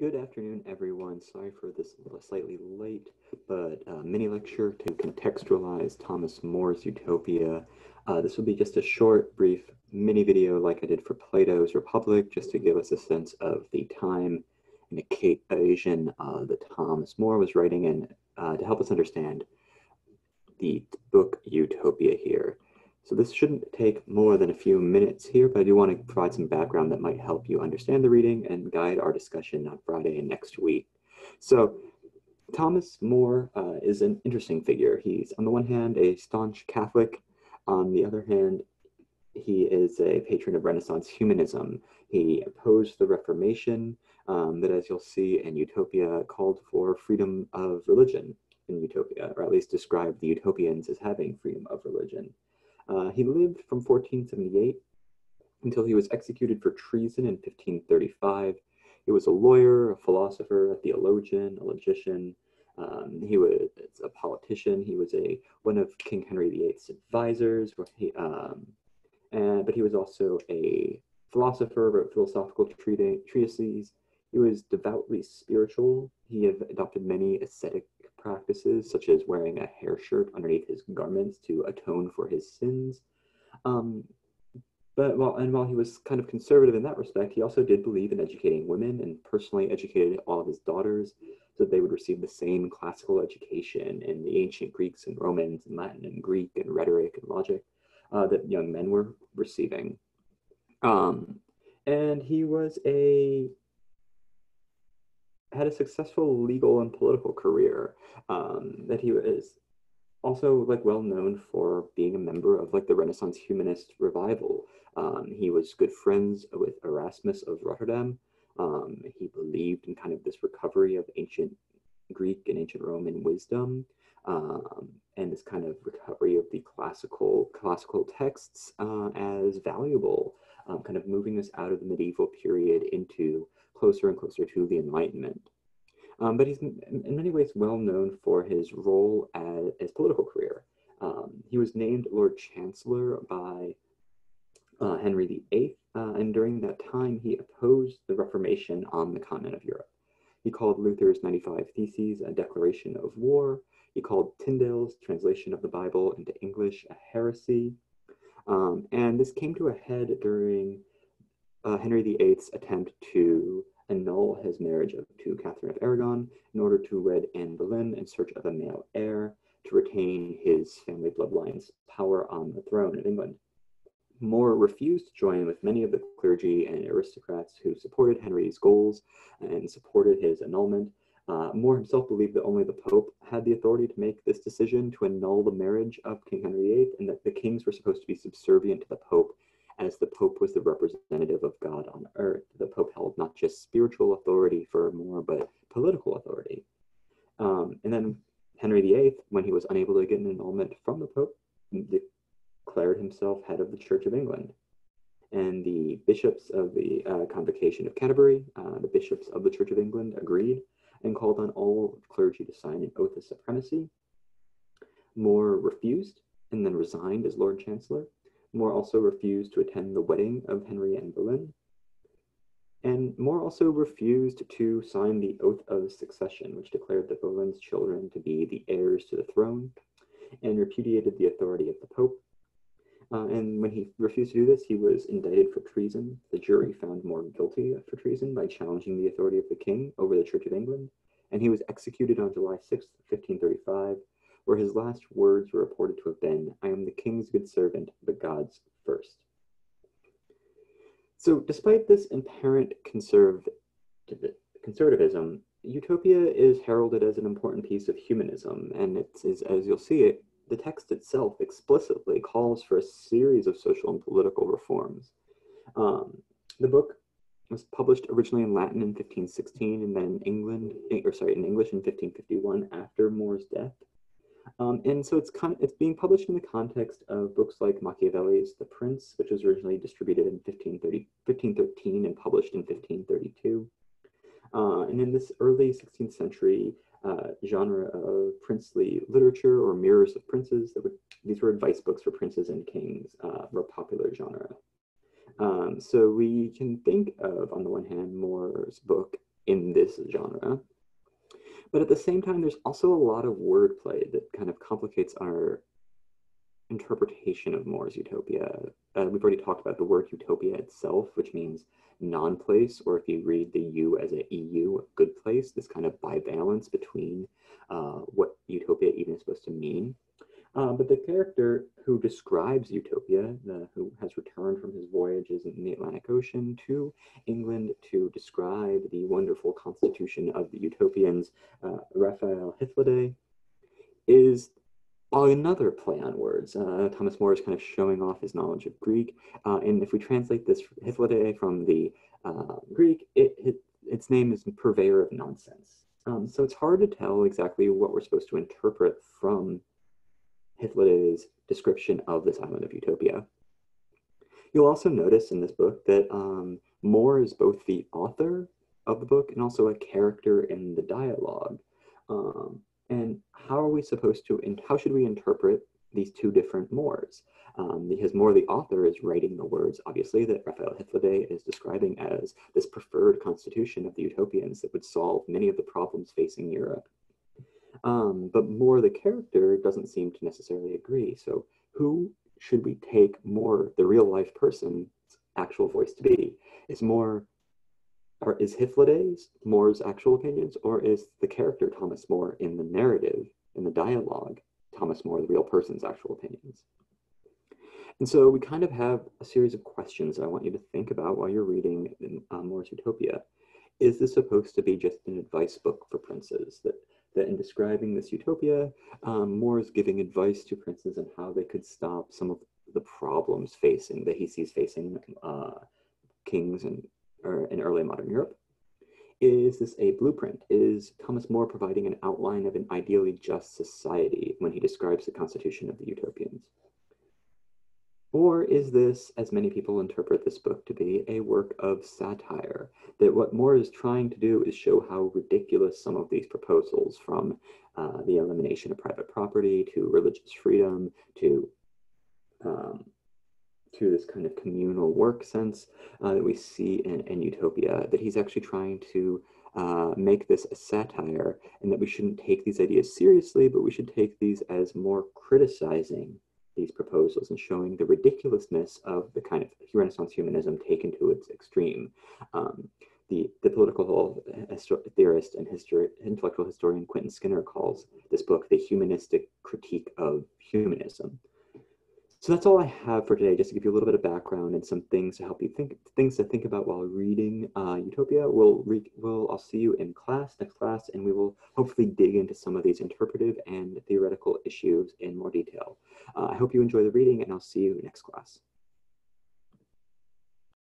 Good afternoon, everyone. Sorry for this slightly late, but uh, mini lecture to contextualize Thomas More's Utopia. Uh, this will be just a short, brief mini video like I did for Plato's Republic, just to give us a sense of the time and occasion uh, that Thomas More was writing in uh, to help us understand the book Utopia here. So this shouldn't take more than a few minutes here, but I do want to provide some background that might help you understand the reading and guide our discussion on Friday and next week. So Thomas More uh, is an interesting figure. He's on the one hand a staunch Catholic, on the other hand, he is a patron of Renaissance humanism. He opposed the Reformation, um, but as you'll see in Utopia, called for freedom of religion in Utopia, or at least described the utopians as having freedom of religion. Uh, he lived from 1478 until he was executed for treason in 1535. He was a lawyer, a philosopher, a theologian, a logician. Um, he was a politician. He was a one of King Henry VIII's advisors. He, um, and, but he was also a philosopher, wrote philosophical treatises. He was devoutly spiritual. He adopted many ascetic practices, such as wearing a hair shirt underneath his garments to atone for his sins. Um, but while and while he was kind of conservative in that respect, he also did believe in educating women and personally educated all of his daughters so that they would receive the same classical education in the ancient Greeks and Romans and Latin and Greek and rhetoric and logic uh, that young men were receiving. Um, and he was a had a successful legal and political career. Um, that he was also like well known for being a member of like the Renaissance humanist revival. Um, he was good friends with Erasmus of Rotterdam. Um, he believed in kind of this recovery of ancient Greek and ancient Roman wisdom um, and this kind of recovery of the classical classical texts uh, as valuable, um, kind of moving us out of the medieval period into closer and closer to the Enlightenment. Um, but he's in many ways well known for his role as his political career. Um, he was named Lord Chancellor by uh, Henry VIII, uh, and during that time he opposed the Reformation on the continent of Europe. He called Luther's 95 Theses a declaration of war, he called Tyndale's translation of the Bible into English a heresy. Um, and this came to a head during uh, Henry VIII's attempt to annul his marriage to Catherine of Aragon in order to wed Anne Boleyn in search of a male heir to retain his family bloodline's power on the throne of England. More refused to join with many of the clergy and aristocrats who supported Henry's goals and supported his annulment, uh, More himself believed that only the Pope had the authority to make this decision to annul the marriage of King Henry VIII, and that the kings were supposed to be subservient to the Pope, as the Pope was the representative of God on earth. The Pope held not just spiritual authority for More, but political authority. Um, and then Henry VIII, when he was unable to get an annulment from the Pope, declared himself head of the Church of England. And the bishops of the uh, Convocation of Canterbury, uh, the bishops of the Church of England, agreed and called on all clergy to sign an oath of supremacy. More refused and then resigned as Lord Chancellor. More also refused to attend the wedding of Henry and Boleyn. And More also refused to sign the Oath of Succession, which declared the Boleyn's children to be the heirs to the throne, and repudiated the authority of the Pope uh, and when he refused to do this, he was indicted for treason. The jury found More guilty for treason by challenging the authority of the king over the Church of England, and he was executed on July 6, 1535, where his last words were reported to have been, I am the king's good servant, but God's first. So despite this apparent conservatism, utopia is heralded as an important piece of humanism, and it's, as you'll see, it the text itself explicitly calls for a series of social and political reforms. Um, the book was published originally in Latin in 1516 and then in England, or sorry, in English in 1551 after More's death. Um, and so it's it's being published in the context of books like Machiavelli's The Prince, which was originally distributed in 1530, 1513 and published in 1532. Uh, and in this early 16th century, uh, genre of princely literature or mirrors of princes. That these were advice books for princes and kings, uh, were popular genre. Um, so we can think of, on the one hand, More's book in this genre. But at the same time, there's also a lot of wordplay that kind of complicates our interpretation of More's utopia. Uh, we've already talked about the word utopia itself, which means non-place, or if you read the U as a EU, good place, this kind of bivalence between uh, what utopia even is supposed to mean. Uh, but the character who describes Utopia, the, who has returned from his voyages in the Atlantic Ocean to England to describe the wonderful constitution of the Utopians, uh, Raphael Hythloday, is another play on words. Uh, Thomas More is kind of showing off his knowledge of Greek. Uh, and if we translate this Hythloday from the uh, Greek, it, it, its name is purveyor of nonsense. Um, so it's hard to tell exactly what we're supposed to interpret from Hythloday's description of this island of utopia. You'll also notice in this book that um, More is both the author of the book and also a character in the dialogue. Um, and how are we supposed to, and how should we interpret these two different Mores? Um, because More, the author, is writing the words, obviously, that Raphael Hythloday is describing as this preferred constitution of the utopians that would solve many of the problems facing Europe. Um, but More, the character, doesn't seem to necessarily agree. So who should we take More, the real life person's actual voice to be? Is More, or is Hythloday's More's actual opinions, or is the character Thomas More in the narrative, in the dialogue, Thomas More, the real person's actual opinions? And so we kind of have a series of questions that I want you to think about while you're reading uh, More's Utopia. Is this supposed to be just an advice book for princes that that in describing this utopia, um, More is giving advice to princes on how they could stop some of the problems facing that he sees facing uh, kings in, in early modern Europe. Is this a blueprint? Is Thomas More providing an outline of an ideally just society when he describes the constitution of the utopians? Or is this, as many people interpret this book to be, a work of satire? That what More is trying to do is show how ridiculous some of these proposals, from uh, the elimination of private property to religious freedom to um, to this kind of communal work sense uh, that we see in, in, Utopia, that he's actually trying to uh, make this a satire and that we shouldn't take these ideas seriously, but we should take these as more criticizing these proposals and showing the ridiculousness of the kind of Renaissance humanism taken to its extreme. Um, the, the political theorist and histori intellectual historian Quentin Skinner calls this book the humanistic critique of humanism. So that's all I have for today, just to give you a little bit of background and some things to help you think, things to think about while reading uh, Utopia. We'll, we'll, I'll see you in class, next class, and we will hopefully dig into some of these interpretive and theoretical issues in more detail. Uh, I hope you enjoy the reading, and I'll see you next class.